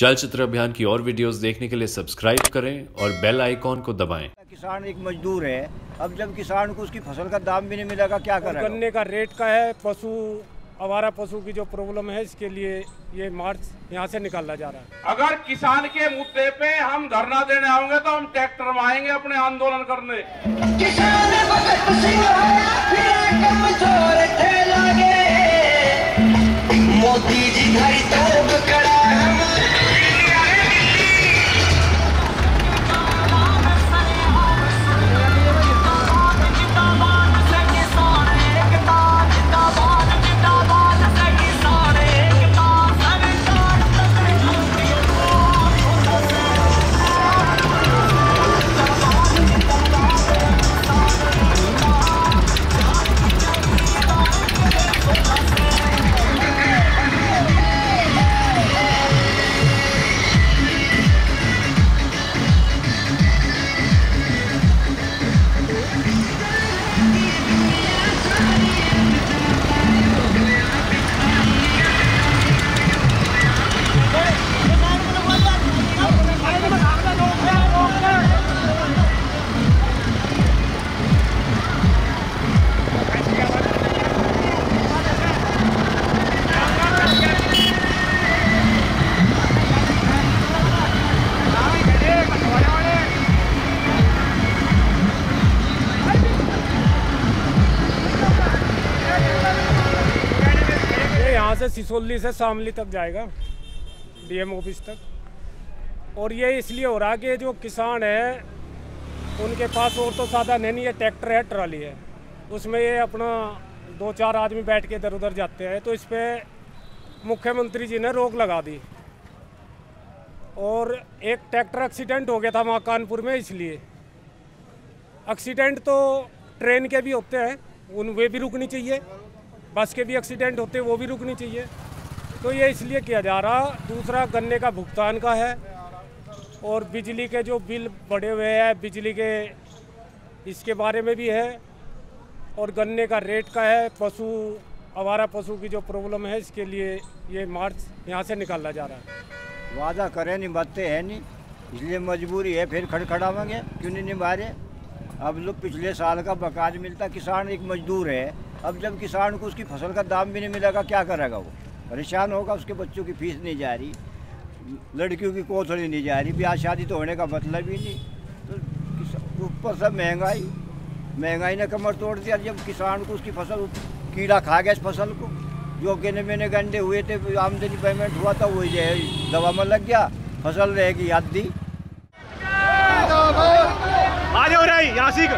चलचित्र अभियान की और वीडियोस देखने के लिए सब्सक्राइब करें और बेल आइकॉन को दबाएँ। किसान एक मजदूर है। अब जब किसान को उसकी फ़सल का दाम भी नहीं मिलेगा क्या करेगा? गन्ने का रेट का है पशु आवारा पशु की जो प्रॉब्लम है इसके लिए ये मार्च यहाँ से निकाला जा रहा है। अगर किसान के मुद्दे पे हम धरना देने आओगे तो हम ट्रैक्टर में आएँगे अपने आंदोलन करने। किसान सिसोली से शामली तक जाएगा डीएम ऑफ़िस तक। और ये इसलिए हो रहा है कि जो किसान है, उनके पास और तो साधन है नहीं है ट्रैक्टर है, ट्राली है। उसमें ये अपना दो चार आदमी बैठ के इधर उधर जाते हैं तो इस पर मुख्यमंत्री जी ने रोक लगा दी। और एक ट्रैक्टर एक्सीडेंट हो गया था वहाँ कानपुर में, इसलिए। एक्सीडेंट तो ट्रेन के भी होते हैं, उन वे भी रुकनी चाहिए। बस के भी एक्सीडेंट होते वो भी रुकनी चाहिए। तो ये इसलिए किया जा रहा, दूसरा गन्ने का भुगतान का है और बिजली के जो बिल बढ़े हुए हैं, बिजली के इसके बारे में भी है और गन्ने का रेट का है, पशु, आवारा पशु की जो प्रॉब्लम है, इसके लिए ये मार्च यहाँ से निकाला जा रहा है। वादा करे, निभाते हैं नहीं। इसलिए मजबूरी है, फिर खड़खड़ावेंगे, क्यों नहीं निभा रहे? अब लोग पिछले साल का बकाज मिलता, किसान एक मजदूर है अब जब किसान को उसकी फ़सल का दाम भी नहीं मिलेगा, क्या करेगा वो? परेशान होगा, उसके बच्चों की फ़ीस नहीं जा रही, लड़कियों की कोथड़ी नहीं जा रही, ब्याह शादी तो होने का मतलब ही नहीं। तो ऊपर से महँगाई महँगाई ने कमर तोड़ दिया जब किसान को उसकी फ़सल, कीड़ा खा गया इस फ़सल को, जो कहने मैंने गंडे हुए थे, आमदनी पेमेंट हुआ था वही जो है दवा में लग गया, फ़सल रहेगी आधी। आ जाओ यहाँ सीख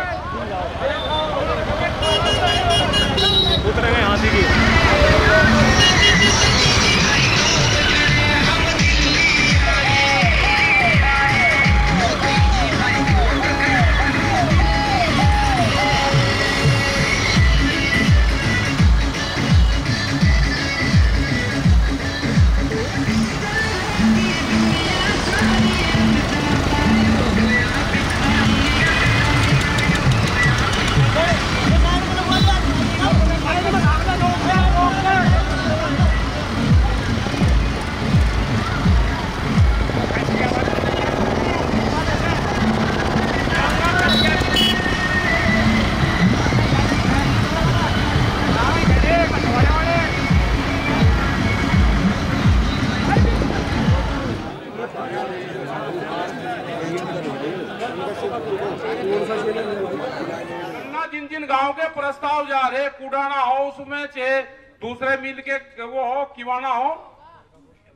जिन जिन गाँव के प्रस्ताव जा रहे, कुडाना हो, उसमें चाहे दूसरे मिल के वो हो, किवाना हो,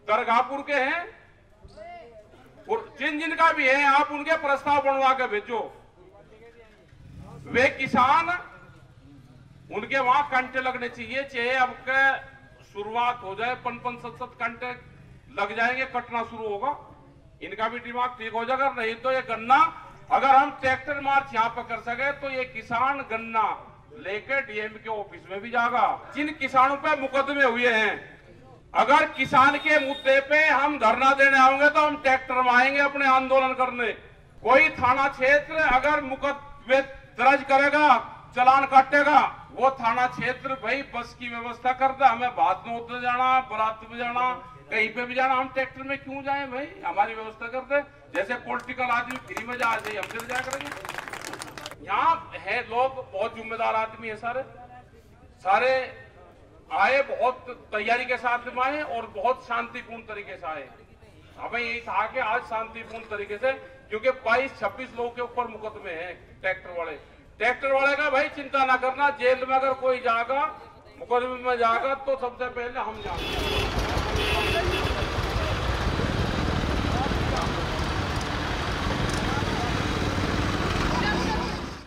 दरगाहपुर के हैं, और जिन जिन का भी है, आप उनके प्रस्ताव बनवा के भेजो। वे किसान, उनके वहाँ कंटे लगने चाहिए, चाहे अब के शुरुआत हो जाए, पन पन सत सत कंटे लग जाएँगे, कटना शुरू होगा। इनका भी दिमाग ठीक हो जाएगा, नहीं तो ये गन्ना, अगर हम ट्रैक्टर मार्च यहाँ पर कर सके तो ये किसान गन्ना लेके डीएम के ऑफ़िस में भी जाएगा। जिन किसानों पे मुकदमे हुए हैं, अगर किसान के मुद्दे पे हम धरना देने आओगे तो हम ट्रैक्टर में आएँगे अपने आंदोलन करने। कोई थाना क्षेत्र अगर मुकदमे दर्ज करेगा, चलान काटेगा, वो थाना क्षेत्र भाई, बस की व्यवस्था कर दे, हमें बाद में उतर जाना, बरात में जाना कहीं पे भी जाना, हम ट्रैक्टर में क्यों जाए भाई? हमारी व्यवस्था कर दे। जैसे पॉलिटिकल आदमी फ्री में जा ऐसे हम चले जाया करेंगे। यहाँ है लोग, बहुत जिम्मेदार आदमी है सारे। सारे आए, बहुत तैयारी के साथ में आए और बहुत शांतिपूर्ण तरीके से आए। हमें यही था कि आज शांतिपूर्ण तरीके से, क्योंकि 22-26 लोगों के ऊपर मुकदमे हैं ट्रैक्टर वाले। ट्रैक्टर वाले का भाई चिंता ना करना, जेल में अगर कोई जाएगा, मुकदमे में जाएगा तो सबसे पहले हम जाएँगे।